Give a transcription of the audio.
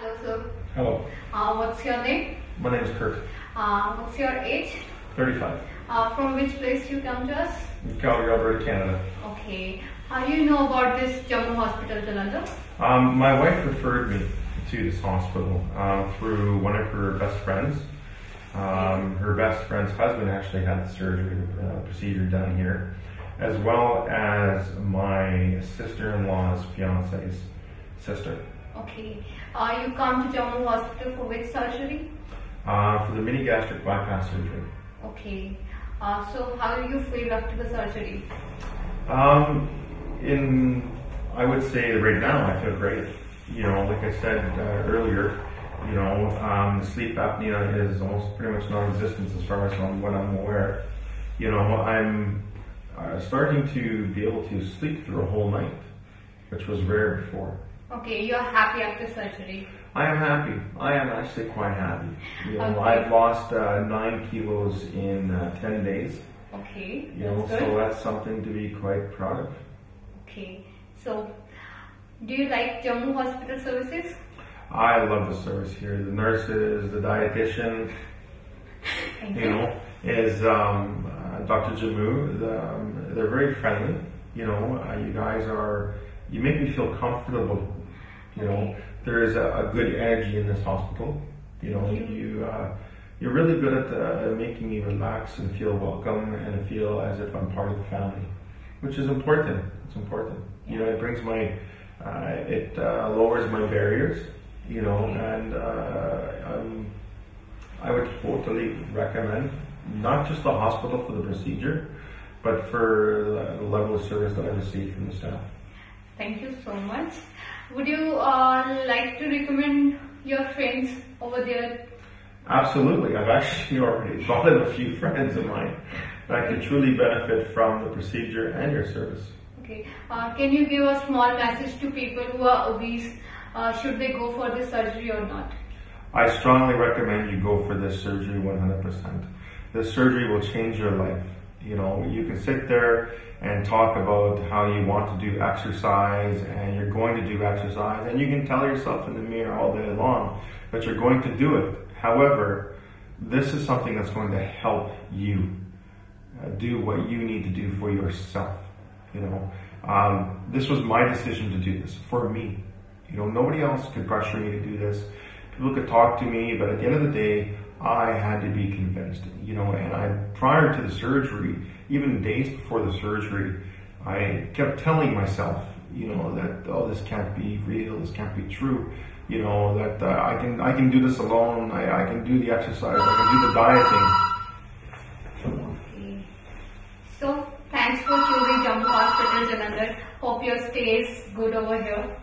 Hello, sir. Hello, Uh, what's your name? my name is Kurt, Uh, what's your age? 35, Uh, from which place you come to us? Calgary, Alberta, Canada. Okay. How do you know about this Jammu Hospital, Jalandhar? Um, my wife referred me to this hospital uh, through one of her best friends. Um, her best friend's husband actually had the surgery uh, procedure done here, as well as my sister-in-law's fiance's sister Okay. Uh, you come to Jammu Hospital for which surgery? uh, for the mini gastric bypass surgery. Okay. Uh, so how do you feel after the surgery? Um, in, I would say right now I feel great. You know, like I said uh, earlier, you know, um, sleep apnea is almost pretty much non-existent as far as on what I'm aware. You know, I'm uh, starting to be able to sleep through a whole night, which was rare before. Okay, you are happy after surgery. I am happy. I am actually quite happy. You know, Okay. I've lost uh, nine kilos in uh, ten days. Okay, You know, that's so that's something to be quite proud of. Okay. So, do you like Jammu Hospital services? I love the service here. The nurses, the dietitian, Thank you know, is um, uh, Dr. Jammu. The, um, they're very friendly. You know, uh, you guys are. You make me feel comfortable. You know, there is a, a good energy in this hospital. You know, you. uh, you're really good at uh, making me relax and feel welcome and feel as if I'm part of the family, which is important. It's important. You know, it brings my uh, it uh, lowers my barriers. You know, and uh, I would totally recommend not just the hospital for the procedure, but for the level of service that I received from the staff. Thank you so much. Would you uh, like to recommend your friends over there? Absolutely. I've actually already brought in a few friends of mine that could truly benefit from the procedure and your service. Okay. Uh, can you give a small message to people who are obese? Uh, should they go for this surgery or not? I strongly recommend you go for this surgery 100%. This surgery will change your life. You know, you can sit there and talk about how you want to do exercise and you're going to do exercise and you can tell yourself in the mirror all day long that you're going to do it. However, this is something that's going to help you uh, do what you need to do for yourself. You know, um, this was my decision to do this for me. You know, nobody else could pressure me to do this. People could talk to me, but at the end of the day, I had to be convinced. You know, and I prior to the surgery, even days before the surgery, I kept telling myself, you know, that oh, this can't be real, this can't be true. You know, that uh, I can I can do this alone. I, I can do the exercise. I can do the dieting. Okay. So, thanks for choosing Jammu Hospital, Jalandhar. Hope your stay is good over here.